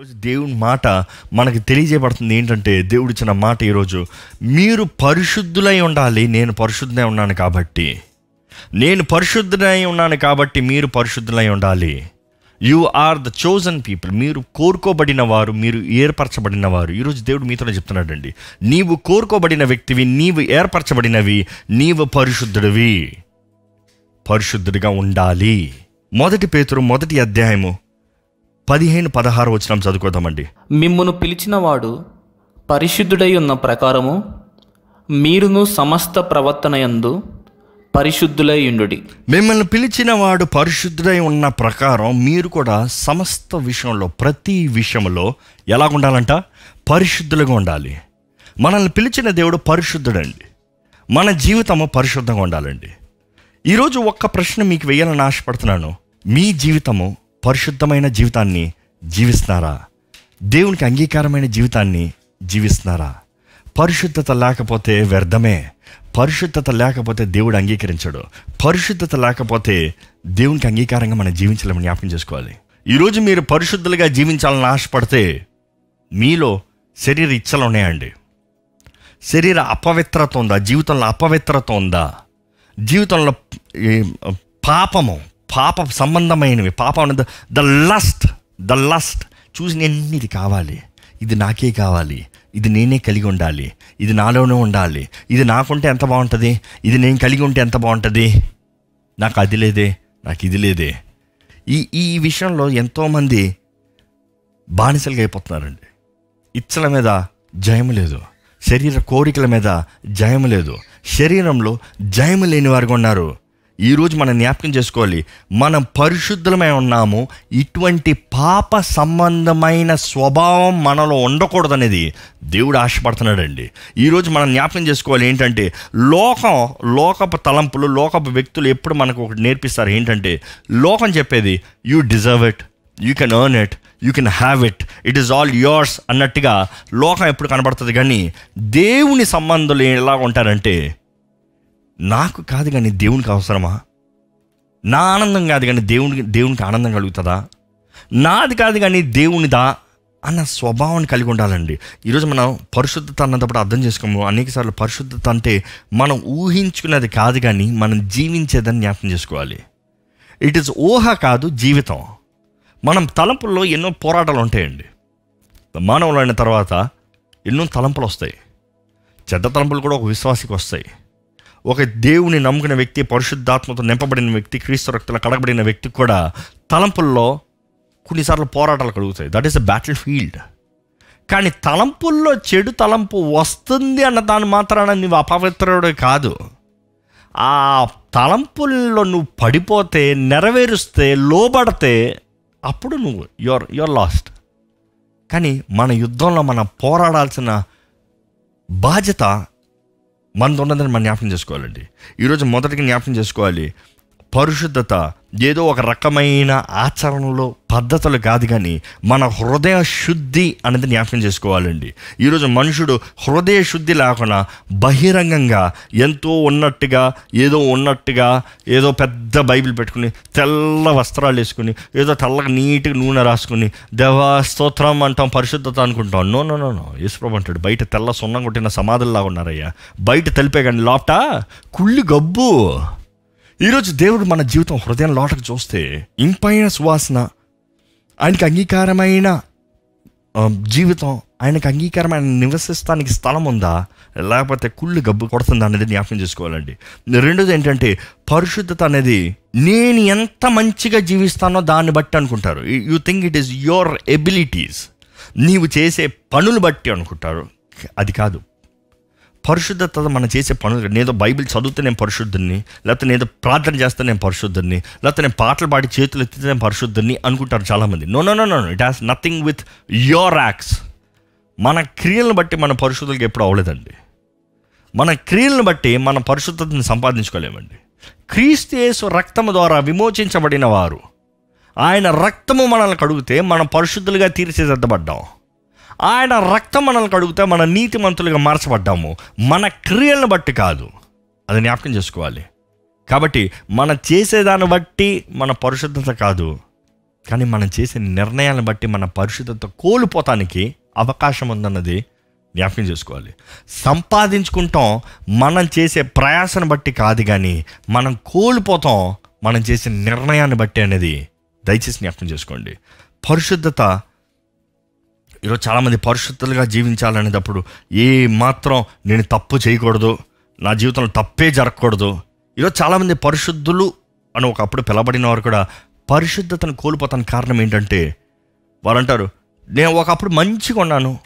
ఈరోజు దేవుని మాట మనకి తెలియజేయబడుతుంది ఏంటంటే దేవుడు ఇచ్చిన మాట ఈరోజు మీరు పరిశుద్ధులై ఉండాలి నేను పరిశుద్ధులై ఉన్నాను కాబట్టి. నేను పరిశుద్ధులై ఉన్నాను కాబట్టి మీరు పరిశుద్ధులై ఉండాలి. You are the chosen people మీరు కోరుకోబడిన వారు మీరు ఏర్పరచబడిన వారు. ఈరోజు దేవుడు మీతోనే చెప్తున్నాడండి. నీవు కోరుకోబడిన వ్యక్తివి నీవు ఏర్పరచబడినవి నీవు పరిశుద్ధుడివి. పరిశుద్ధుడిగా ఉండాలి. మొదటి పేతురు మొదటి అధ్యాయము పదిహేను పదహారు వచ్చిన చదువుకోదామండి. మిమ్మును పిలిచినవాడు పరిశుద్ధుడై ఉన్న ప్రకారము మీరును సమస్త ప్రవర్తనయందు పరిశుద్ధులై ఉండుడి. మిమ్మల్ని పిలిచిన వాడు పరిశుద్ధుడై ఉన్న ప్రకారం మీరు కూడా సమస్త విషయంలో ప్రతి విషయంలో ఎలా ఉండాలంట పరిశుద్ధులుగా ఉండాలి. మనల్ని పిలిచిన దేవుడు పరిశుద్ధుడండి. మన జీవితము పరిశుద్ధంగా ఉండాలండి. ఈరోజు ఒక్క ప్రశ్న మీకు వేయాలని ఆశపడుతున్నాను. మీ జీవితము పరిశుద్ధమైన జీవితాన్ని జీవిస్తున్నారా? దేవునికి అంగీకారమైన జీవితాన్ని జీవిస్తున్నారా? పరిశుద్ధత లేకపోతే వ్యర్థమే. పరిశుద్ధత లేకపోతే దేవుడు అంగీకరించడు. పరిశుద్ధత లేకపోతే దేవునికి అంగీకారంగా మనం జీవించాలని జ్ఞాపకం చేసుకోవాలి. ఈరోజు మీరు పరిశుద్ధులుగా జీవించాలని ఆశపడితే మీలో శరీర ఇచ్చలు ఉన్నాయండి. శరీర అపవిత్రత ఉందా? జీవితంలో అపవిత్రత ఉందా? జీవితంలో పాపము పాప సంబంధమైనవి. పాపం ద లస్ట్ ద లస్ట్. చూసి నేను ఇది కావాలి. ఇది నాకే కావాలి. ఇది నేనే కలిగి ఉండాలి. ఇది నాలోనే ఉండాలి. ఇది నాకుంటే ఎంత బాగుంటుంది? ఇది నేను కలిగి ఉంటే ఎంత బాగుంటుంది? నాకు అది లేదే నాకు ఇది లేదే. ఈ ఈ విషయంలో ఎంతోమంది బానిసలుగా అయిపోతున్నారండి. ఇచ్చల మీద జయం లేదు. శరీర కోరికల మీద జయం లేదు. శరీరంలో జయము లేని వారుగా ఉన్నారు. ఈరోజు మనం జ్ఞాపకం చేసుకోవాలి. మనం పరిశుద్ధమై ఉన్నాము. ఇటువంటి పాప సంబంధమైన స్వభావం మనలో ఉండకూడదనేది దేవుడు ఆశపడుతున్నాడండి. ఈరోజు మనం జ్ఞాపకం చేసుకోవాలి ఏంటంటే లోకం లోకపు తలంపులు లోకపు వ్యక్తులు ఎప్పుడు మనకు ఒకటి నేర్పిస్తారు ఏంటంటే లోకం చెప్పేది you deserve it you can earn it you can have it it is all yours అన్నట్టుగా లోకం ఎప్పుడు కనబడుతుంది. కానీ దేవుని సంబంధాలు ఎలా ఉంటారంటే నాకు కాదు కానీ దేవునికి అవసరమా? నా ఆనందం కాదు కానీ దేవునికి దేవునికి ఆనందం కలుగుతుందా? నాది కాదు కానీ దేవునిదా? అన్న స్వభావాన్ని కలిగి ఉండాలండి. ఈరోజు మనం పరిశుద్ధత అన్నప్పుడు అర్థం చేసుకోము. అనేకసార్లు పరిశుద్ధత అంటే మనం ఊహించుకున్నది కాదు కానీ మనం జీవించేదని జ్ఞాపకం చేసుకోవాలి. ఇట్ ఈస్ ఊహ కాదు జీవితం. మనం తలంపుల్లో ఎన్నో పోరాటాలు ఉంటాయండి. మానవులు అయిన తర్వాత ఎన్నో తలంపులు వస్తాయి. చెడ్డ తలంపులు కూడా ఒక విశ్వాసికి వస్తాయి. ఒక దేవుని నమ్ముకున్న వ్యక్తి పరిశుద్ధాత్మతో నింపబడిన వ్యక్తి క్రీస్తు రక్తుల కడగబడిన వ్యక్తి కూడా తలంపుల్లో కొన్నిసార్లు పోరాటాలు కలుగుతాయి. That is a battle field కానీ తలంపుల్లో చెడు తలంపు వస్తుంది అన్న దాని మాత్రాన నువ్వు అపవిత్రుడే కాదు. ఆ తలంపుల్లో నువ్వు పడిపోతే నెరవేరుస్తే లోబడితే అప్పుడు నువ్వు యువర్ యువర్ లాస్ట్ కానీ మన యుద్ధంలో మనం పోరాడాల్సిన బాధ్యత మనతో ఉన్నదని మనం జ్ఞాపకం చేసుకోవాలండి. ఈరోజు మొదటిగా జ్ఞాపకం చేసుకోవాలి. పరిశుద్ధత ఏదో ఒక రకమైన ఆచరణలో పద్ధతులు కాదు కానీ మన హృదయ శుద్ధి అనేది జ్ఞాపకం చేసుకోవాలండి. ఈరోజు మనుషుడు హృదయ శుద్ధి లేకుండా బహిరంగంగా ఎంతో ఉన్నట్టుగా ఏదో ఉన్నట్టుగా ఏదో పెద్ద బైబిల్ పెట్టుకుని తెల్ల వస్త్రాలు వేసుకుని ఏదో తెల్లగా నీట్గా నూనె రాసుకుని దేవా స్తోత్రం అంటాం పరిశుద్ధత అనుకుంటాం. No no no no. Yesu Prabhu అంటాడు బయట తెల్ల సున్నం కొట్టిన సమాధుల్లాగా ఉన్నారయ్యా. బయట తెలిపే కానీ లోపట కుళ్ళి గబ్బు. ఈరోజు దేవుడు మన జీవితం హృదయం లోటకు చూస్తే ఇంపైన సువాసన ఆయనకి అంగీకారమైన జీవితం ఆయనకు అంగీకారమైన నివసిస్తానికి స్థలం ఉందా? లేకపోతే కుళ్ళు గబ్బు కొడుతుందా అనేది జ్ఞాపకం చేసుకోవాలండి. రెండోది ఏంటంటే పరిశుద్ధత అనేది నేను ఎంత మంచిగా జీవిస్తానో దాన్ని బట్టి అనుకుంటారు. You think it is your abilities నీవు చేసే పనులు బట్టి అనుకుంటారు. అది కాదు. పరిశుద్ధత మనం చేసే పనులు నేదో బైబిల్ చదివితే నేను పరిశుద్ధుని లేకపోతే నేదో ప్రార్థన చేస్తే నేను పరిశుద్ధుని లేకపోతే నేను పాటలు పాడి చేతులు ఎత్తితే నేను పరిశుద్ధుని అనుకుంటారు చాలామంది. No no no no it has nothing with your acts మన క్రియలను బట్టి మన పరిశుద్ధులకి ఎప్పుడు అవ్వలేదండి. మన క్రియలను బట్టి మన పరిశుద్ధతను సంపాదించుకోలేమండి. క్రీస్తు రక్తం ద్వారా విమోచించబడిన వారు. ఆయన రక్తము మనల్ని కడిగితే మనం పరిశుద్ధులుగా తీర్చిదిద్దబడ్డాం. ఆయన రక్తం మనల్ని కడుగుతే మన నీతి మంతులుగా మార్చబడ్డాము. మన క్రియలను బట్టి కాదు. అది జ్ఞాపకం చేసుకోవాలి. కాబట్టి మనం చేసేదాన్ని బట్టి మన పరిశుద్ధత కాదు. కానీ మనం చేసే నిర్ణయాలను బట్టి మన పరిశుద్ధత కోల్పోతానికి అవకాశం ఉందన్నది జ్ఞాపకం చేసుకోవాలి. సంపాదించుకుంటాం మనం చేసే ప్రయాసను బట్టి కాదు కానీ మనం కోల్పోతాం మనం చేసే నిర్ణయాన్ని బట్టి అనేది దయచేసి జ్ఞాపకం చేసుకోండి. పరిశుద్ధత ఈరోజు చాలామంది పరిశుద్ధులుగా జీవించాలనేటప్పుడు ఏ మాత్రం నేను తప్పు చేయకూడదు నా జీవితంలో తప్పే జరగకూడదు. ఈరోజు చాలామంది పరిశుద్ధులు అని ఒకప్పుడు పిలబడిన వారు కూడా పరిశుద్ధతను కోల్పోతాను కారణం ఏంటంటే వారు అంటారు నేను ఒకప్పుడు మంచిగా ఉన్నాను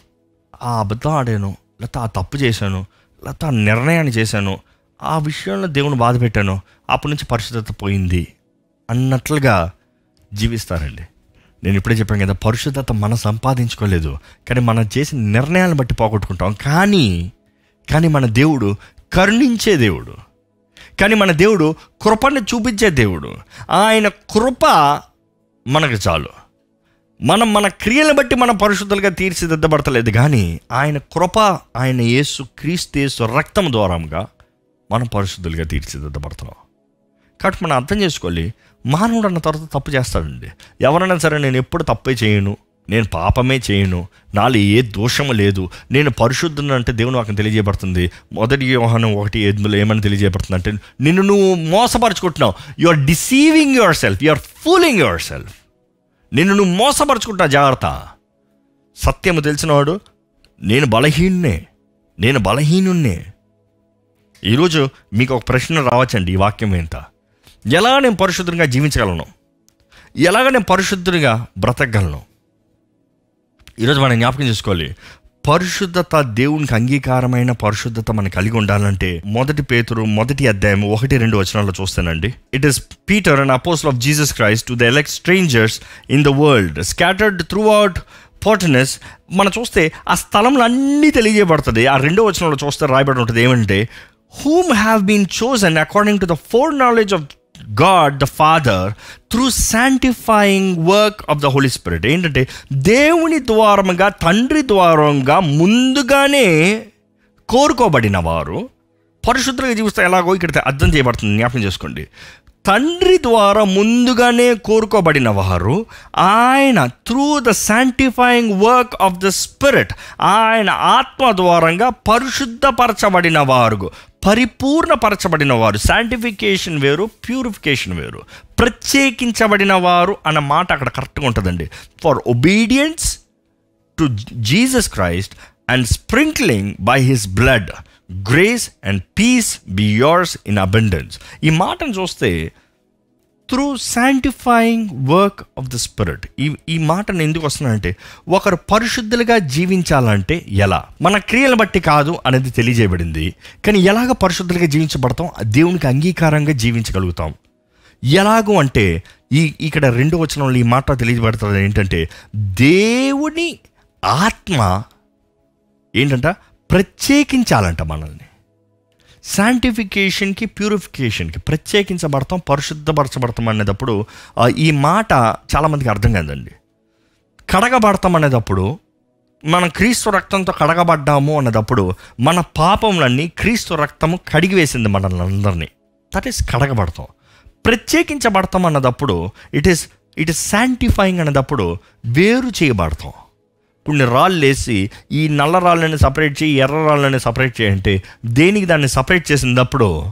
ఆ అబద్ధం ఆడాను లేకపోతే ఆ తప్పు చేశాను లేకపోతే ఆ నిర్ణయాన్ని చేశాను ఆ విషయంలో దేవుని బాధ పెట్టాను అప్పటి నుంచి పరిశుద్ధత పోయింది అన్నట్లుగా జీవిస్తారండి. నేను ఇప్పుడే చెప్పాను కదా పరిశుద్ధత మనం సంపాదించుకోలేదు కానీ మనం చేసిన నిర్ణయాలను బట్టి పోగొట్టుకుంటాం. కానీ కానీ మన దేవుడు కరుణించే దేవుడు. కానీ మన దేవుడు కృపను చూపించే దేవుడు. ఆయన కృప మనకు చాలు. మనం మన క్రియలను బట్టి మనం పరిశుద్ధులుగా తీర్చిదిద్దబడతలేదు కానీ ఆయన కృప ఆయన యేసు క్రీస్తు యేసు రక్తం ద్వారంగా మనం పరిశుద్ధులుగా తీర్చిదిద్దబడుతున్నాం. కాబట్టి మనం అర్థం చేసుకోవాలి మానవుడు అన్న తర్వాత తప్పు చేస్తాడండి. ఎవరైనా సరే నేను ఎప్పుడు తప్పే చేయను. నేను పాపమే చేయను. నాలో ఏ దోషము లేదు. నేను పరిశుద్ధుని అంటే దేవుని నాకు తెలియజేయబడుతుంది. మొదటి వ్యవహారం ఒకటి ఎందులో ఏమని తెలియజేయబడుతుంది అంటే నిన్ను నువ్వు మోసపరుచుకుంటున్నావు. You are deceiving yourself you are fooling yourself నిన్ను నువ్వు మోసపరుచుకుంటున్నా జాగ్రత్త. సత్యము తెలిసినవాడు నేను బలహీనునే నేను బలహీనున్నే ఈరోజు మీకు ఒక ప్రశ్న రావచ్చండి ఈ వాక్యం ఏంట ఎలా నేను పరిశుద్ధంగా జీవించగలను? ఎలాగ నేను పరిశుద్ధుడిగా బ్రతకగలను? ఈరోజు మనం జ్ఞాపకం చేసుకోవాలి. పరిశుద్ధత దేవునికి అంగీకారమైన పరిశుద్ధత మనం కలిగి ఉండాలంటే మొదటి పేతురు మొదటి అధ్యాయం ఒకటి రెండు వచనాల్లో చూస్తానండి. It is Peter and apostle of Jesus Christ to the elect strangers in the world scattered throughout Pontus మనం చూస్తే ఆ స్థలంలో అన్నీ తెలియజేయబడుతుంది. ఆ రెండో వచనంలో చూస్తే రాయబడి ఉంటుంది ఏమంటే whom have been chosen according to the foreknowledge of God the Father through sanctifying work of the Holy Spirit ఏంటంటే దేవుని ద్వారముగా తండ్రి ద్వారంగా ముందుగానే కోరుకోబడిన వారు పరిశుద్ధంగా జీవిస్తే ఎలాగో ఇక్కడ అర్థం చేయబడుతుంది. జ్ఞాపకం చేసుకోండి. తండ్రి ద్వారా ముందుగానే కోరుకోబడిన వారు ఆయన through the sanctifying work of the Spirit ఆయన ఆత్మ ద్వారంగా పరిశుద్ధపరచబడిన వారు పరిపూర్ణపరచబడిన వారు శాంటిఫికేషన్ వేరు. ప్యూరిఫికేషన్ వేరు ప్రత్యేకించబడిన వారు అన్న మాట అక్కడ కరెక్ట్గా ఉంటుందండి. For obedience to Jesus Christ and sprinkling by his blood grace and peace be yours in abundance ఈ మాటను చూస్తే through sanctifying work of the Spirit ఈ ఈ మాటను ఎందుకు వస్తున్నానంటే ఒకరు పరిశుద్ధులుగా జీవించాలంటే ఎలా? మన క్రియలు బట్టి కాదు అనేది తెలియజేయబడింది. కానీ ఎలాగ పరిశుద్ధులుగా జీవించబడతాం? దేవునికి అంగీకారంగా జీవించగలుగుతాం. ఎలాగూ అంటే ఈ ఇక్కడ రెండు వచనంలో ఈ మాట తెలియజేయబడుతుంది ఏంటంటే దేవుని ఆత్మ ఏంటంట? ప్రత్యేకించాలంట మనల్ని. శాంటిఫికేషన్కి ప్యూరిఫికేషన్కి ప్రత్యేకించబడతాం పరిశుద్ధపరచబడతాం అనేటప్పుడు ఈ మాట చాలామందికి అర్థం కాదండి. కడగబడతాం అనేటప్పుడు మనం క్రీస్తు రక్తంతో కడగబడ్డాము అన్నదప్పుడు మన పాపములన్నీ క్రీస్తు రక్తము కడిగివేసింది మనల్ని అందరినీ. దట్ ఈస్ కడగబడతాం. ప్రత్యేకించబడతాం అన్నదప్పుడు it is it is sanctifying అనేటప్పుడు వేరు చేయబడతాం. కొన్ని రాళ్ళు వేసి ఈ నల్ల రాళ్ళని సపరేట్ చేయి ఎర్ర రాళ్ళని సపరేట్ చేయంటే దేనికి దాన్ని సపరేట్ చేసినప్పుడు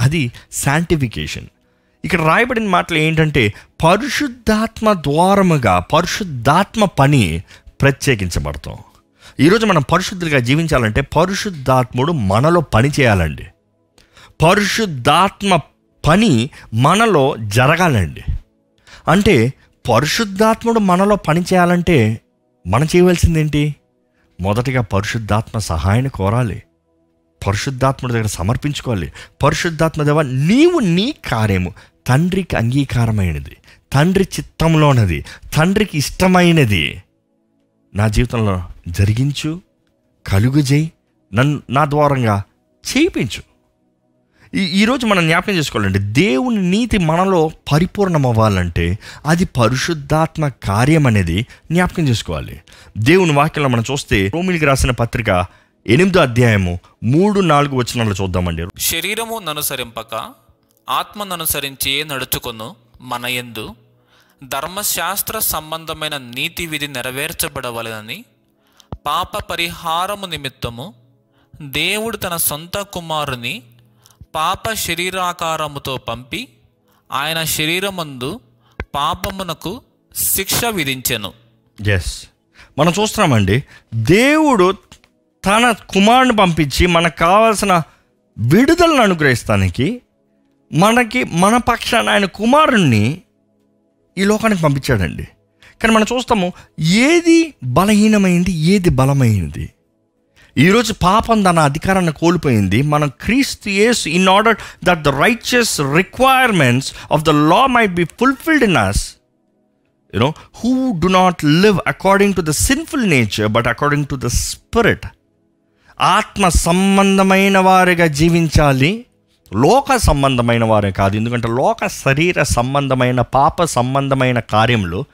అది శాంటిఫికేషన్ ఇక్కడ రాయబడిన మాటలు ఏంటంటే పరిశుద్ధాత్మ ద్వారముగా పరిశుద్ధాత్మ పని ప్రత్యేకించబడతాం. ఈరోజు మనం పరిశుద్ధులుగా జీవించాలంటే పరిశుద్ధాత్ముడు మనలో పని చేయాలండి. పరిశుద్ధాత్మ పని మనలో జరగాలండి. అంటే పరిశుద్ధాత్ముడు మనలో పని చేయాలంటే మనం చేయవలసింది ఏంటి మొదటిగా పరిశుద్ధాత్మ సహాయాన్ని కోరాలి. పరిశుద్ధాత్మ దగ్గర సమర్పించుకోవాలి. పరిశుద్ధాత్మ దేవ నీవు నీ కార్యము తండ్రికి అంగీకారమైనది. తండ్రి చిత్తంలోనది. తండ్రికి ఇష్టమైనది. నా జీవితంలో జరిగించు కలుగుజేయి నన్ను నా ద్వారంగా చేయించు. ఈరోజు మనం జ్ఞాపకం చేసుకోవాలంటే దేవుని నీతి మనలో పరిపూర్ణం అవ్వాలంటే అది పరిశుద్ధాత్మ కార్యం అనేది జ్ఞాపకం చేసుకోవాలి. దేవుని వాక్యంలో మనం చూస్తే రోమిలికి రాసిన పత్రిక ఎనిమిదో అధ్యాయము మూడు నాలుగు వచనాలు చూద్దామండి. శరీరము ననుసరింపక ఆత్మననుసరించి నడుచుకొను మన యందు. ధర్మశాస్త్ర సంబంధమైన నీతి విధి నెరవేర్చబడవలనని పాప పరిహారము నిమిత్తము దేవుడు తన సొంత కుమారుని పాప శరీరాకారముతో పంపి ఆయన శరీరమందు పాపమునకు శిక్ష విధించెను. ఎస్ మనం చూస్తున్నామండి దేవుడు తన కుమారుని పంపించి మనకు కావాల్సిన విడుదలను అనుగ్రహిస్తానికి మనకి మన పక్షాన ఆయన కుమారుణ్ణి ఈ లోకానికి పంపించాడండి. కానీ మనం చూస్తాము ఏది బలహీనమైంది ఏది బలమైంది? ఈరోజు పాపం తన అధికారాన్ని కోల్పోయింది. మనం క్రీస్తు yes in order that the righteous requirements of the law might be fulfilled in us you know who do not live according to the sinful nature but according to the Spirit ఆత్మ సంబంధమైన వారిగా జీవించాలి. లోక సంబంధమైన వారే కాదు. ఎందుకంటే లోక శరీర సంబంధమైన పాప సంబంధమైన కార్యములు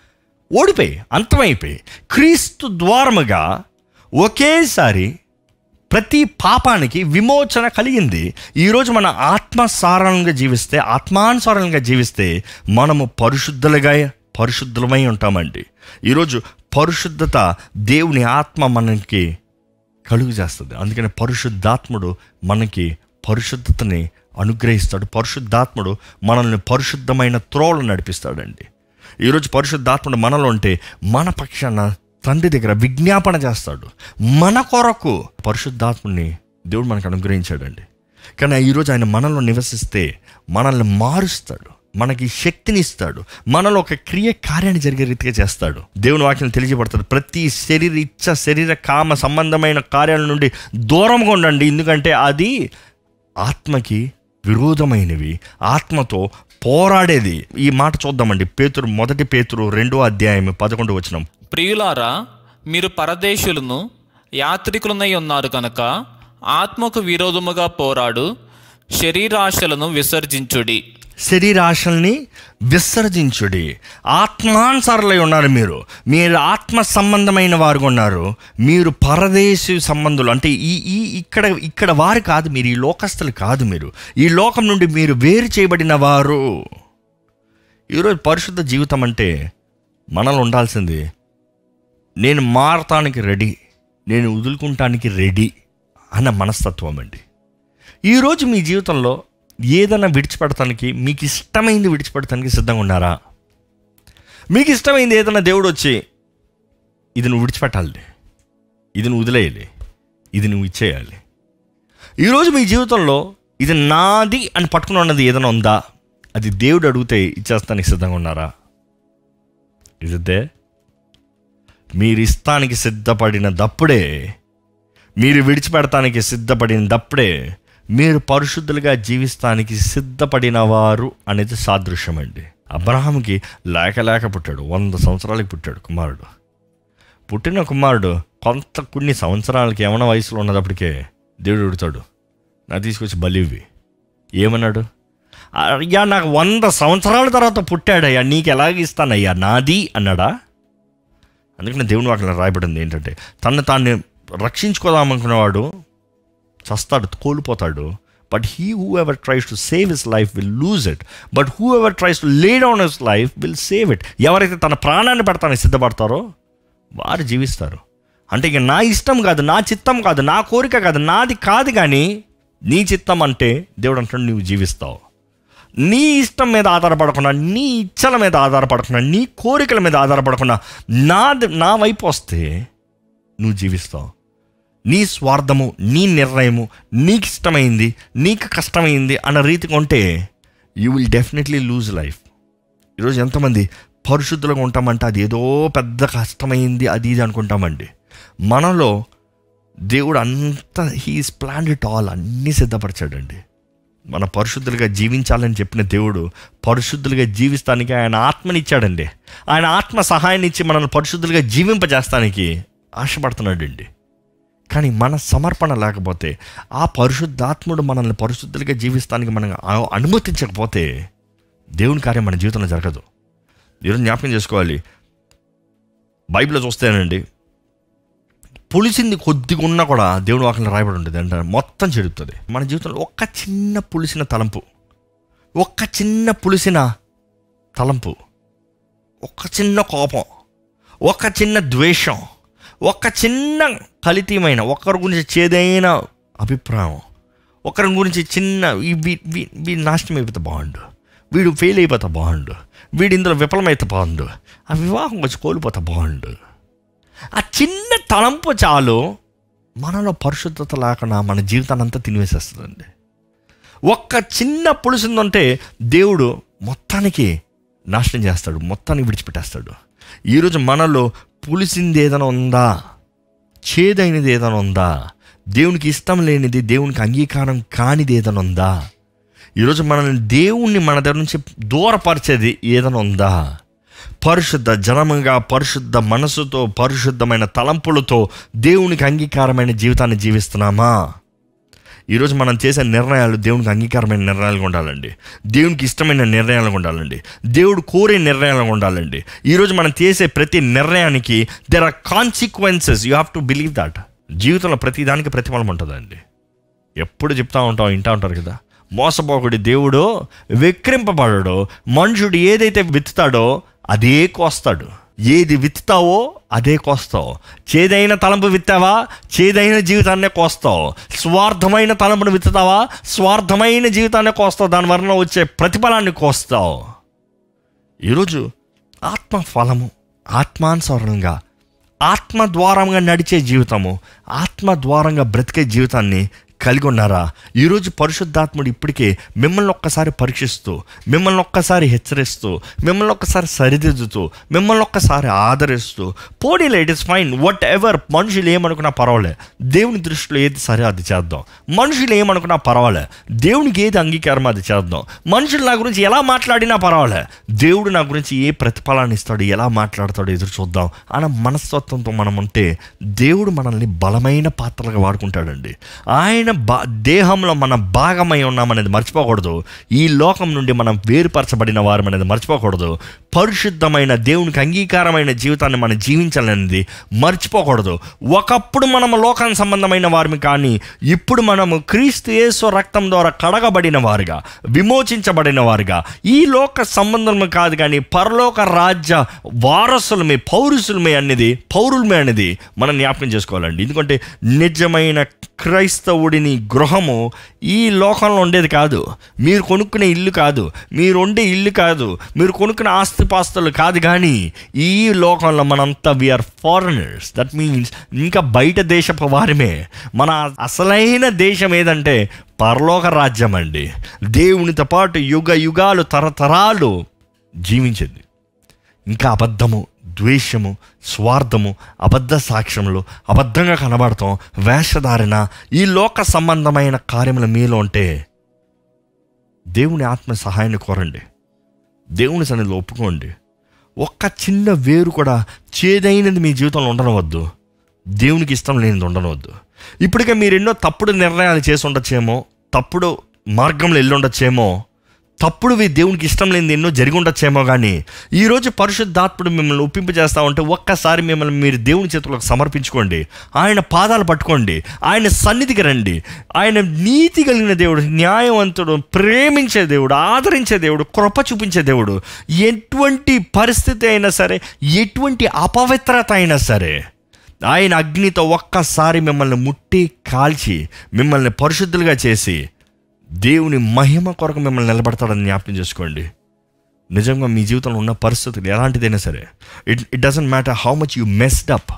ఓడిపోయి అంతమైపోయి క్రీస్తు ద్వారముగా ఒకేసారి ప్రతి పాపానికి విమోచన కలిగింది. ఈరోజు మన ఆత్మసారంగా జీవిస్తే ఆత్మానుసారంగా జీవిస్తే మనము పరిశుద్ధులుగా పరిశుద్ధులమై ఉంటామండి. ఈరోజు పరిశుద్ధత దేవుని ఆత్మ మనకి కలుగు చేస్తుంది. అందుకని పరిశుద్ధాత్ముడు మనకి పరిశుద్ధతని అనుగ్రహిస్తాడు. పరిశుద్ధాత్ముడు మనల్ని పరిశుద్ధమైన త్రోవలు నడిపిస్తాడండి. ఈరోజు పరిశుద్ధాత్ముడు మనలో ఉంటే మన పక్షాన తండ్రి దగ్గర విజ్ఞాపన చేస్తాడు. మన కొరకు పరిశుద్ధాత్ముడిని దేవుడు మనకు అనుగ్రహించాడండి. కానీ ఈరోజు ఆయన మనలో నివసిస్తే మనల్ని మారుస్తాడు. మనకి శక్తిని ఇస్తాడు మనలో ఒక క్రియ కార్యాన్ని జరిగే రీతిగా చేస్తాడు. దేవుని వాక్యం తెలియజేయబడుతుంది. ప్రతి శరీర ఇచ్చ శరీర కామ సంబంధమైన కార్యాల నుండి దూరంగా ఉండండి. ఎందుకంటే అది ఆత్మకి విరోధమైనవి ఆత్మతో పోరాడేది. ఈ మాట చూద్దామండి. పేతురు మొదటి పేతురు రెండో అధ్యాయం పదకొండు వచనం. ప్రియులారా మీరు పరదేశులను యాత్రికులనై ఉన్నారు కనుక ఆత్మకు విరోధముగా పోరాడు శరీరాశలను విసర్జించుడి. శరీరాశల్ని విసర్జించుడి. ఆత్మానుసారులై ఉన్నారు మీరు. మీరు ఆత్మ సంబంధమైన వారుగా ఉన్నారు. మీరు పరదేశి సంబంధులు. అంటే ఈ ఈ ఇక్కడ ఇక్కడ వారు కాదు మీరు ఈ లోకస్తులు కాదు మీరు. ఈ లోకం నుండి మీరు వేరు చేయబడిన వారు. ఈరోజు పరిశుద్ధ జీవితం అంటే మనలో ఉండాల్సింది నేను మారటానికి రెడీ నేను వదులుకుంటానికి రెడీ అన్న మనస్తత్వం అండి. ఈరోజు మీ జీవితంలో ఏదైనా విడిచిపెడటానికి మీకు ఇష్టమైంది విడిచిపెడటానికి సిద్ధంగా ఉన్నారా? మీకు ఇష్టమైంది ఏదైనా దేవుడు వచ్చి ఇది నువ్వు విడిచిపెట్టాలి ఇది నువ్వు వదిలేయాలి ఇది నువ్వు ఇచ్చేయాలి. ఈరోజు మీ జీవితంలో ఇది నాది అని పట్టుకుని ఉన్నది ఏదైనా ఉందా? అది దేవుడు అడిగితే ఇచ్చేస్తానికి సిద్ధంగా ఉన్నారా? ఇదే మీరు ఇస్తానికి సిద్ధపడినదప్పుడే మీరు విడిచిపెడటానికి సిద్ధపడినదప్పుడే మీరు పరిశుద్ధులుగా జీవిస్తానికి సిద్ధపడిన వారు అనేది సాదృశ్యం అండి అబ్రహాంకి లేక లేక పుట్టాడు వంద సంవత్సరాలకి పుట్టాడు కుమారుడు. పుట్టిన కుమారుడు కొంత కొన్ని సంవత్సరాలకి ఏమైనా వయసులో ఉన్నదప్పటికే దేవుడు ఉడతాడు నా తీసుకొచ్చి బలివి ఏమన్నాడు? అయ్యా నాకు వంద సంవత్సరాల తర్వాత పుట్టాడయ్యా నీకు ఎలాగ ఇస్తానయ్యా నాది అన్నాడా? అందుకని దేవుని వాటిలో రాయబడింది ఏంటంటే తను తాన్ని రక్షించుకోదామనుకున్నవాడు చస్తాడు కోల్పోతాడు. But he who ever tries to save his life will lose it but who ever tries to lay down his life will save it ఎవరైతే తన ప్రాణాన్ని పెడతానికి సిద్ధపడతారో వారు జీవిస్తారు. అంటే ఇక నా ఇష్టం కాదు నా చిత్తం కాదు నా కోరిక కాదు నాది కాదు కానీ నీ చిత్తం అంటే దేవుడు అంటాడు నువ్వు జీవిస్తావు. నీ ఇష్టం మీద ఆధారపడకుండా నీ ఇచ్చల మీద ఆధారపడకుండా నీ కోరికల మీద ఆధారపడకుండా నా నా వైపు వస్తే నువ్వు జీవిస్తావు. నీ స్వార్థము నీ నిర్ణయము నీకు ఇష్టమైంది నీకు కష్టమైంది అన్న రీతిగా ఉంటే you will definitely lose life ఈరోజు ఎంతమంది పరిశుద్ధులుగా ఉంటామంటే అది ఏదో పెద్ద కష్టమైంది అది ఇది అనుకుంటామండి. మనలో దేవుడు అంత హీఈస్ ప్లాన్ ఇట్ ఆల్ అన్నీ సిద్ధపరిచాడండి. మన పరిశుద్ధులుగా జీవించాలని చెప్పిన దేవుడు పరిశుద్ధులుగా జీవిస్తానికి ఆయన ఆత్మనిచ్చాడండి. ఆయన ఆత్మ సహాయాన్ని ఇచ్చి మనల్ని పరిశుద్ధులుగా జీవింపజేస్తానికి ఆశపడుతున్నాడండి. కానీ మన సమర్పణ లేకపోతే ఆ పరిశుద్ధాత్ముడు మనల్ని పరిశుద్ధులుగా జీవిస్తానికి మనం అనుమతించకపోతే దేవుని కార్యం మన జీవితంలో జరగదు. ఈరోజు జ్ఞాపకం చేసుకోవాలి. బైబిల్లో చూస్తేనండి పులిసింది కొద్దిగా ఉన్నా కూడా దేవుని వాక్యంలో రాయబడి ఉంటుంది. అంటే మొత్తం చెడుతుంది మన జీవితంలో ఒక్క చిన్న పులిసిన తలంపు ఒక్క చిన్న పులిసిన తలంపు ఒక చిన్న కోపం ఒక చిన్న ద్వేషం ఒక చిన్న కలితీమైన ఒకరి గురించి చేదైన అభిప్రాయం ఒకరి గురించి చిన్న వీ- వీ- వీడు నాశనం అయిపోతే బాగుండు. వీడు ఫెయిల్ అయిపోతే బాగుండు. వీడు ఇందులో విఫలమైతే బాగుండు. ఆ వివాహం వచ్చి కోల్పోతే బాగుండు. ఆ చిన్న తలంపు చాలు మనలో పరిశుద్ధత లేకుండా మన జీవితాన్ని అంతా తినివేసేస్తుందండి. ఒక్క చిన్న పులుసుందంటే దేవుడు మొత్తానికి నాశనం చేస్తాడు మొత్తానికి విడిచిపెట్టేస్తాడు. ఈరోజు మనలో పులిసింది ఏదైనా ఉందా చేదైనది ఏదైనా ఉందా దేవునికి ఇష్టం లేనిది దేవునికి అంగీకారం కానిది ఏదైనా ఉందా ఈరోజు మనల్ని దేవుణ్ణి మన దగ్గర నుంచి దూరపరిచేది ఏదైనా ఉందా పరిశుద్ధ జనముగా పరిశుద్ధ మనసుతో పరిశుద్ధమైన తలంపులతో దేవునికి అంగీకారమైన జీవితాన్ని జీవిస్తున్నామా? ఈరోజు మనం చేసే నిర్ణయాలు దేవునికి అంగీకారమైన నిర్ణయాలుగా ఉండాలండి. దేవునికి ఇష్టమైన నిర్ణయాలుగా ఉండాలండి. దేవుడు కోరే నిర్ణయాలుగా ఉండాలండి. ఈరోజు మనం చేసే ప్రతి నిర్ణయానికి there are consequences you have to believe that జీవితంలో ప్రతి దానికి ప్రతిఫలం ఉంటుందండి. ఎప్పుడు చెప్తా ఉంటాం వింటా ఉంటారు కదా. మోసపోకుడి దేవుడు విక్రింపబడడు మనుషుడు ఏదైతే విత్తుతాడో అదే కోస్తాడు. ఏది విత్తుతావో అదే కోస్తావు. చేదైన తలంపు విత్తావా? చేదైన జీవితాన్నే కోస్తావు. స్వార్థమైన తలంపును విత్తుతావా? స్వార్థమైన జీవితాన్నే కోస్తావు. దాని వలన వచ్చే ప్రతిఫలాన్ని కోస్తావు. ఈరోజు ఆత్మ ఫలము ఆత్మానుసారంగా ఆత్మ ద్వారంగా నడిచే జీవితము ఆత్మ ద్వారంగా బ్రతికే జీవితాన్ని కలిగి ఉన్నారా? ఈరోజు పరిశుద్ధాత్ముడు ఇప్పటికే మిమ్మల్ని ఒక్కసారి పరీక్షిస్తూ మిమ్మల్ని ఒక్కసారి హెచ్చరిస్తూ మిమ్మల్ని ఒక్కసారి సరిదిద్దుతూ మిమ్మల్ని ఒక్కసారి ఆదరిస్తూ పోనీలే it is fine what ever మనుషులు ఏమనుకున్నా పర్వాలే. దేవుని దృష్టిలో ఏది సరే అది చేద్దాం. మనుషులు ఏమనుకున్నా పర్వాలే. దేవునికి ఏది అంగీకారం అది చేద్దాం. మనుషులు నా గురించి ఎలా మాట్లాడినా పర్వాలే. దేవుడు నా గురించి ఏ ప్రతిఫలాన్ని ఇస్తాడు ఎలా మాట్లాడతాడో ఎదురు చూద్దాం. అన్న మనస్తత్వంతో మనం ఉంటే దేవుడు మనల్ని బలమైన పాత్రలుగా వాడుకుంటాడండి. ఆయన బా దేహంలో మన భాగమై ఉన్నామనేది మర్చిపోకూడదు. ఈ లోకం నుండి మనం వేరుపరచబడిన వారం అనేది మర్చిపోకూడదు. పరిశుద్ధమైన దేవునికి అంగీకారమైన జీవితాన్ని మనం జీవించాలనేది మర్చిపోకూడదు. ఒకప్పుడు మనం లోకానికి సంబంధమైన వారిని కానీ ఇప్పుడు మనము క్రీస్తు యేసు రక్తం ద్వారా కడగబడిన వారుగా విమోచించబడిన వారుగా ఈ లోక సంబంధము కాదు కానీ పరలోక రాజ్య వారసులమే పౌరుషులమే అనేది పౌరులమే అనేది మనం జ్ఞాపకం చేసుకోవాలండి. ఎందుకంటే నిజమైన క్రైస్తవుడి నీ గృహము ఈ లోకంలో ఉండేది కాదు. మీరు కొనుక్కునే ఇల్లు కాదు. మీరు ఉండే ఇల్లు కాదు. మీరు కొనుక్కునే ఆస్తిపాస్తులు కాదు కానీ ఈ లోకంలో మనంతా వీఆర్ ఫారినర్స్ దట్ మీన్స్ ఇంకా బయట దేశపు వారమే. మన అసలైన దేశం ఏదంటే పరలోక రాజ్యం అండి. దేవునితో పాటు యుగ యుగాలు తరతరాలు జీవించింది. ఇంకా అబద్ధము ద్వేషము స్వార్థము అబద్ధ సాక్ష్యములు అబద్ధంగా కనబడతాం. వేషధారణ ఈ లోక సంబంధమైన కార్యముల మీలో ఉంటే దేవుని ఆత్మ సహాయాన్ని కోరండి. దేవుని సన్నిధిలో ఒప్పుకోండి. ఒక్క చిన్న వేరు కూడా చేదైనది మీ జీవితంలో ఉండనవద్దు. దేవునికి ఇష్టం లేనిది ఉండనవద్దు. ఇప్పటికే మీరు ఎన్నో తప్పుడు నిర్ణయాలు చేసి ఉండొచ్చేమో తప్పుడు మార్గంలో వెళ్ళి ఉండొచ్చేమో తప్పుడువి దేవునికి ఇష్టం లేనిది ఎన్నో జరిగి ఉండొచ్చేమో కానీ ఈరోజు పరిశుద్ధాత్ముడు మిమ్మల్ని ఒప్పింపజేస్తా ఉంటే ఒక్కసారి మిమ్మల్ని మీరు దేవుని చేతులకు సమర్పించుకోండి. ఆయన పాదాలు పట్టుకోండి. ఆయన సన్నిధికి రండి. ఆయన నీతి కలిగిన దేవుడు న్యాయవంతుడు ప్రేమించే దేవుడు ఆదరించే దేవుడు కృప చూపించే దేవుడు ఎటువంటి పరిస్థితి అయినా సరే ఎటువంటి అపవిత్రత అయినా సరే ఆయన అగ్నితో ఒక్కసారి మిమ్మల్ని ముట్టి కాల్చి మిమ్మల్ని పరిశుద్ధులుగా చేసి దేవుని మహిమ కొరకు మిమ్మల్ని నిలబడతాడని జ్ఞాపకం చేసుకోండి. నిజంగా మీ జీవితంలో ఉన్న పరిస్థితులు ఎలాంటిదైనా సరే it it doesn't matter how much you messed up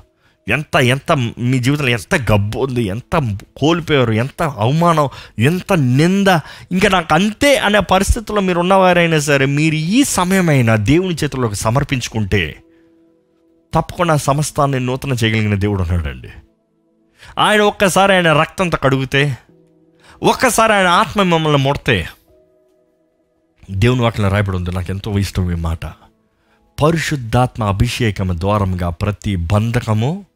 ఎంత ఎంత మీ జీవితంలో ఎంత గబ్బు ఉంది ఎంత కోల్పోయారు ఎంత అవమానం ఎంత నింద ఇంకా నాకు అంతే అనే పరిస్థితుల్లో మీరు ఉన్నవారైనా సరే మీరు ఈ సమయమైనా దేవుని చేతుల్లోకి సమర్పించుకుంటే తప్పకుండా సమస్తాన్ని నూతన చేయగలిగిన దేవుడు ఉన్నాడండి. ఆయన ఒక్కసారి ఆయన రక్తంతో కడుగుతే ఒక్కసారి ఆయన ఆత్మ మిమ్మల్ని ముడితే దేవుని వాటిలో రాయబడి ఉంది. నాకు ఎంతో ఇష్టం ఈ మాట. పరిశుద్ధాత్మ అభిషేకం ద్వారంగా ప్రతి బంధకము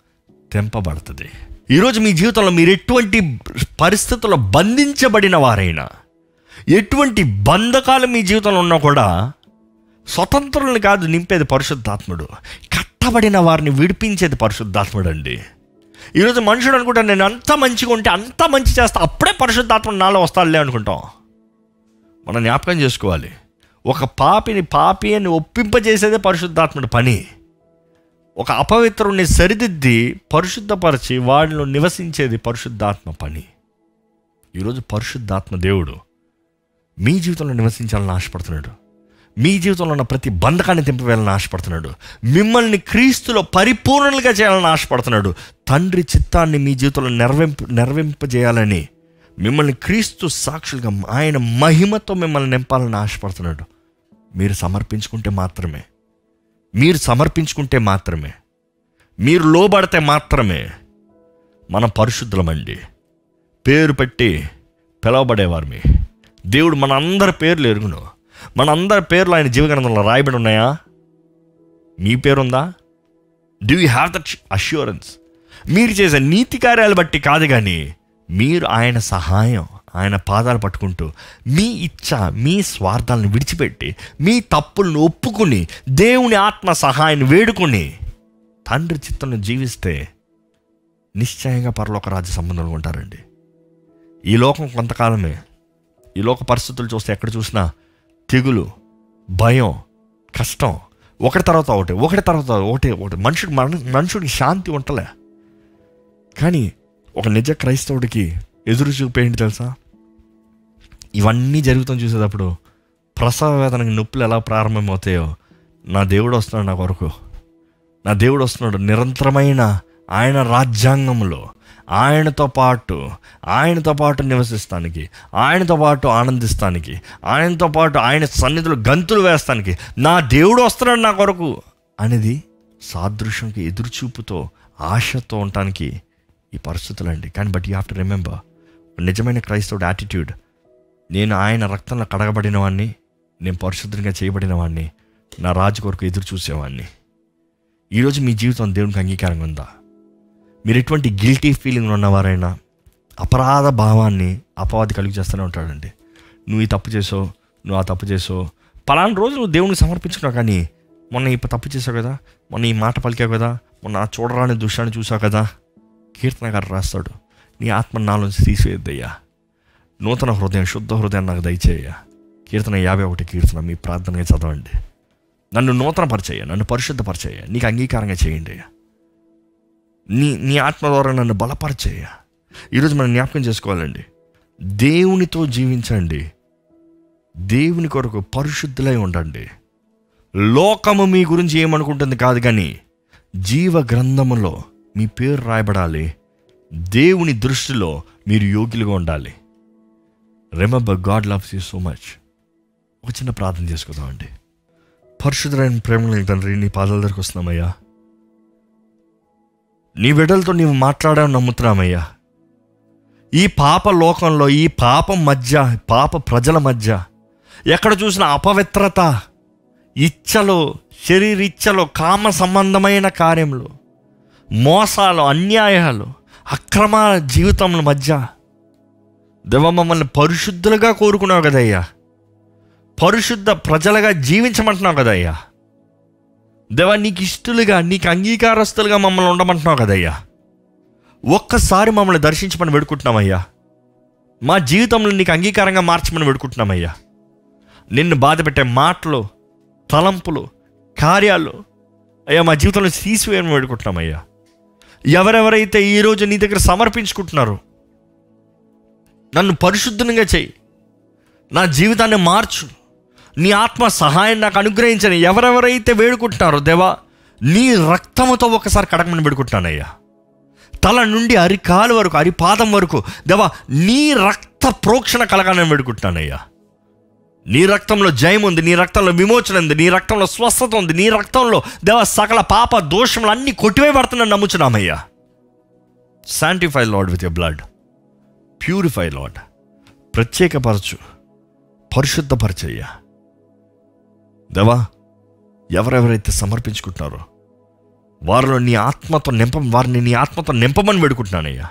తెంపబడుతుంది. ఈరోజు మీ జీవితంలో మీరు ఎటువంటి పరిస్థితుల్లో బంధించబడిన వారైనా ఎటువంటి బంధకాలు మీ జీవితంలో ఉన్నా కూడా స్వతంత్రులను కాదు నింపేది పరిశుద్ధాత్ముడు. కట్టబడిన వారిని విడిపించేది పరిశుద్ధాత్ముడు అండి ఈరోజు మనుషుడు అనుకుంటాను నేను అంత మంచిగా ఉంటే అంత మంచి చేస్తా అప్పుడే పరిశుద్ధాత్మ నాలో వస్తాడులే అనుకుంటాం. మనం జ్ఞాపకం చేసుకోవాలి. ఒక పాపిని పాపి అని ఒప్పింపజేసేదే పరిశుద్ధాత్ముడి పని. ఒక అపవిత్రుణ్ణి సరిదిద్ది పరిశుద్ధపరిచి వాడిలో నివసించేది పరిశుద్ధాత్మ పని. ఈరోజు పరిశుద్ధాత్మ దేవుడు మీ జీవితంలో నివసించాలని ఆశపడుతున్నాడు. మీ జీవితంలో ఉన్న ప్రతి బంధకాన్ని తెంపివేయాలని ఆశపడుతున్నాడు. మిమ్మల్ని క్రీస్తులో పరిపూర్ణలుగా చేయాలని ఆశపడుతున్నాడు. తండ్రి చిత్తాన్ని మీ జీవితంలో నెరవేంపు నెరవేంపజేయాలని మిమ్మల్ని క్రీస్తు సాక్షులుగా ఆయన మహిమతో మిమ్మల్ని నింపాలని ఆశపడుతున్నాడు. మీరు సమర్పించుకుంటే మాత్రమే. మీరు సమర్పించుకుంటే మాత్రమే. మీరు లోబడితే మాత్రమే. మనం పరిశుద్ధులమండి. పేరు పెట్టి పిలవబడేవారు దేవుడు మన అందరి పేర్లు ఎరుగును. మన అందరి పేర్లు ఆయన జీవగ్రంథంలో రాయబడి ఉన్నాయా? మీ పేరుందా? Do you have that assurance మీరు చేసే నీతి కార్యాలు బట్టి కాదు కానీ మీరు ఆయన సహాయం ఆయన పాదాలు పట్టుకుంటూ మీ ఇచ్చ మీ స్వార్థాలను విడిచిపెట్టి మీ తప్పులను ఒప్పుకుని దేవుని ఆత్మ సహాయాన్ని వేడుకుని తండ్రి చిత్తంలో జీవిస్తే నిశ్చయంగా పరలోక రాజ్య సంబంధంలో ఉంటారండి. ఈ లోకం కొంతకాలమే. ఈ లోక పరిస్థితులు చూస్తే ఎక్కడ చూసినా తెగులు భయం కష్టం. ఒకటి తర్వాత ఒకటి ఒకటి తర్వాత ఒకటి ఒకటి. మనుషుడు మన మనుషుడికి శాంతి ఉంటలే. కానీ ఒక నిజ క్రైస్తవుడికి ఎదురు చూపేంటి తెలుసా? ఇవన్నీ జరుగుతాం చూసేటప్పుడు ప్రసవ వేదనకి నొప్పులు ఎలా ప్రారంభమవుతాయో నా దేవుడు వస్తున్నాడు నా కొరకు. నా దేవుడు వస్తున్నాడు నిరంతరమైన ఆయన రాజ్యాంగంలో. ఆయనతో పాటు ఆయనతో పాటు నివసిస్తానికి ఆయనతో పాటు ఆనందిస్తానికి ఆయనతో పాటు ఆయన సన్నిధిలో గంతులు వేస్తానికి నా దేవుడు వస్తున్నాడు నా కొరకు అనేది సాదృశ్యంకి ఎదురుచూపుతో ఆశతో ఉండటానికి ఈ పరిస్థితులు అండి. కానీ but you have to remember నిజమైన క్రైస్తవుడు యాటిట్యూడ్ నేను ఆయన రక్తంలో కడగబడిన వాడిని నేను పరిశుద్ధంగా చేయబడిన వాడిని నా రాజు కొరకు ఎదురు చూసేవాడిని ఈరోజు మీ జీవితం దేవునికి అంగీకారంగా ఉందా? మీరు ఎటువంటి గిల్టీ ఫీలింగ్ ఉన్నవారైనా అపరాధ భావాన్ని అపవాది కలిగి చేస్తూనే ఉంటాడండి. నువ్వు ఈ తప్పు చేసావు నువ్వు ఆ తప్పు చేసావు. పలానా రోజు నువ్వు దేవునికి సమర్పించుకున్నావు కానీ మొన్న ఈ తప్పు చేసావు కదా మొన్న ఈ మాట పలికావు కదా మొన్న ఆ చూడరాని దృశ్యాన్ని చూసావు కదా కీర్తనగారు రాస్తాడు నీ ఆత్మ నాలోంచి తీసివేద్దయ్యా నూతన హృదయం శుద్ధ హృదయం నాకు దయచేయ కీర్తన యాభై ఒకటి కీర్తన మీ ప్రార్థనగా చదవండి. నన్ను నూతన పరిచయ నన్ను పరిశుద్ధపరిచేయ నీకు అంగీకారంగా చేయండి అయ్యా. నీ నీ ఆత్మ ద్వారా నన్ను బలపరచేయ ఈరోజు మనం జ్ఞాపకం చేసుకోవాలండి. దేవునితో జీవించండి. దేవుని కొరకు పరిశుద్ధులై ఉండండి. లోకము మీ గురించి ఏమనుకుంటుంది కాదు కానీ జీవ గ్రంథములో మీ పేరు రాయబడాలి. దేవుని దృష్టిలో మీరు యోగ్యులుగా ఉండాలి. Remember God loves you so much ఒక చిన్న ప్రార్థన చేసుకుందామండి. పరిశుద్ధులైన ప్రేమలు తండ్రి నీ పాదాల దగ్గరకు వస్తున్నామయ్యా. నీ బిడ్డలతో నీవు మాట్లాడావు నమ్ముతున్నామయ్యా. ఈ పాప లోకంలో ఈ పాపం మధ్య పాప ప్రజల మధ్య ఎక్కడ చూసిన అపవిత్రత ఇచ్చలు శరీరిచ్చలు కామ సంబంధమైన కార్యములు మోసాలు అన్యాయాలు అక్రమ జీవితముల మధ్య దేవ మమ్మల్ని పరిశుద్ధులుగా కోరుకున్నావు కదయ్యా. పరిశుద్ధ ప్రజలుగా జీవించమంటున్నావు కదయ్యా. దేవా నీకు ఇష్టలుగా నీకు అంగీకారస్తులుగా మమ్మల్ని ఉండమంటున్నావు కదయ్యా. ఒక్కసారి మమ్మల్ని దర్శించమని వేడుకుంటున్నామయ్యా. మా జీవితంలో నీకు అంగీకారంగా మార్చమని వేడుకుంటున్నామయ్యా. నిన్ను బాధ పెట్టే మాటలు తలంపులు కార్యాలు అయ్యా మా జీవితంలో తీసివేయమని వేడుకుంటున్నామయ్యా. ఎవరెవరైతే ఈరోజు నీ దగ్గర సమర్పించుకుంటున్నారో నన్ను పరిశుద్ధంగా చేయి. నా జీవితాన్ని మార్చు. నీ ఆత్మ సహాయం నాకు అనుగ్రహించని ఎవరెవరైతే వేడుకుంటున్నారో దేవా నీ రక్తముతో ఒకసారి కడగమని వేడుకుంటున్నానయ్యా. తల నుండి అరికాలు వరకు అరిపాదం వరకు దేవా నీ రక్త ప్రోక్షణ కలగాలని వేడుకుంటున్నానయ్యా. నీ రక్తంలో జయం ఉంది నీ రక్తంలో విమోచన ఉంది నీ రక్తంలో స్వస్థత ఉంది నీ రక్తంలో దేవ సకల పాప దోషములు అన్నీ కొట్టివేయబడుతున్నాను నమ్ముచున్నామయ్యా. Sanctify Lord with a blood purify Lord ప్రత్యేకపరచు. పరిశుద్ధపరచయ్యా. దేవా ఎవరెవరైతే సమర్పించుకుంటున్నారో వారిలో నీ ఆత్మతో నింప వారిని నీ ఆత్మతో నింపమని వేడుకుంటున్నానయ్యా.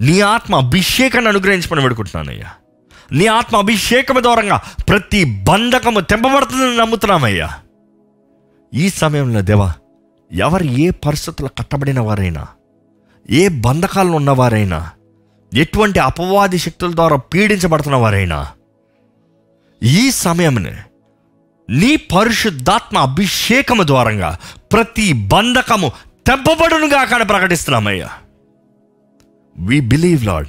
నీ ఆత్మ అభిషేకాన్ని అనుగ్రహించమని వేడుకుంటున్నానయ్యా. నీ ఆత్మ అభిషేకము దూరంగా ప్రతి బంధకము తెంపబడుతుందని నమ్ముతున్నామయ్యా. ఈ సమయంలో దేవా ఎవరు ఏ పరిస్థితుల్లో కట్టబడిన వారైనా ఏ బంధకాలు ఉన్నవారైనా ఎటువంటి అపవాది శక్తుల ద్వారా పీడించబడుతున్న వారైనా ఈ సమయమునే నీ పరిశుద్ధాత్మ అభిషేకము ద్వారంగా ప్రతి బంధకము తెంపబడునుగా అక్కడ ప్రకటిస్తున్నామయ్యా. వి బిలీవ్ లాడ్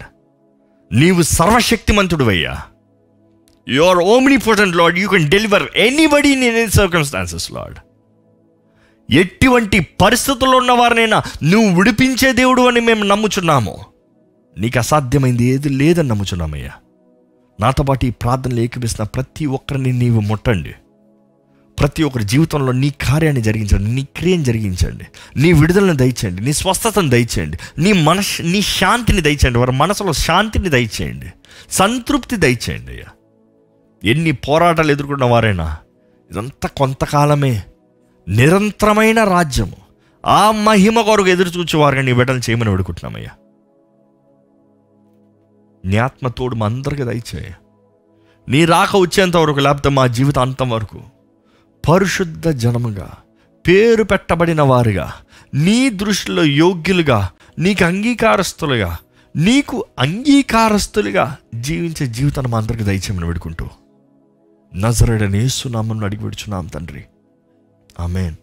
నీవు సర్వశక్తిమంతుడు అయ్యా you are omnipotent Lord you can deliver anybody in any circumstances Lord ఎటువంటి పరిస్థితుల్లో ఉన్నవారినైనా నువ్వు విడిపించే దేవుడు అని మేము నమ్ముచున్నాము. నీకు అసాధ్యమైంది ఏది లేదని నమ్ముచున్నామయ్యా. నాతో పాటు ఈ ప్రార్థనలు ఏకిపిస్తున్న ప్రతి ఒక్కరిని నీవు ముట్టండి. ప్రతి ఒక్కరి జీవితంలో నీ కార్యాన్ని జరిగించండి నీ క్రియను జరిగించండి నీ విడుదలను దయచేయండి నీ స్వస్థతను దయచేయండి నీ మనస్ నీ శాంతిని దయచేయండి వారి మనసులో శాంతిని దయచేయండి సంతృప్తి దయచేయండి అయ్యా. ఎన్ని పోరాటాలు ఎదుర్కొన్న వారైనా ఇదంతా కొంతకాలమే నిరంతరమైన రాజ్యము. ఆ మహిమ కొరకు ఎదురు చూచేవారుగా నీ బిడ్డలు చేయమని వేడుకుంటున్నామయ్యా నీ ఆత్మ తోడు మా అందరికీ దయచేయ. నీ రాక వచ్చేంత వరకు లేకపోతే మా జీవితాంతం వరకు పరిశుద్ధ జనముగా పేరు పెట్టబడిన వారుగా నీ దృష్టిలో యోగ్యులుగా నీకు అంగీకారస్తులుగా నీకు అంగీకారస్తులుగా జీవించే జీవితాన్ని మా అందరికి దయచేయమని వేడుకుంటూ నజరడనేస్తున్నామని అడిగి విడుచున్నాం తండ్రి. ఆమెన్.